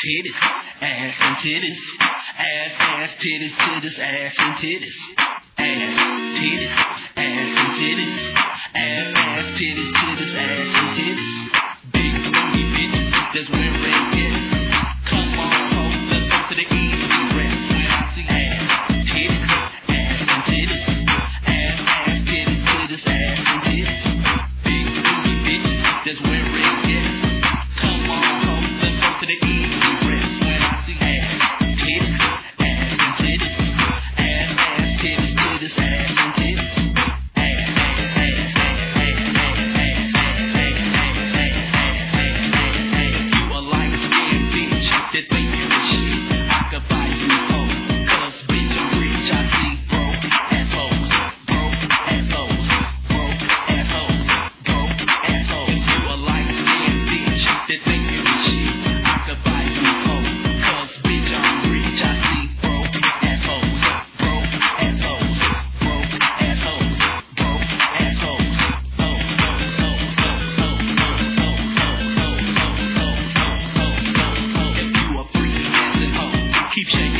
titties, ass and titties, ass, ass, titties, titties, ass and titties, ass, titties, ass and titties, ass, ass, titties, titties.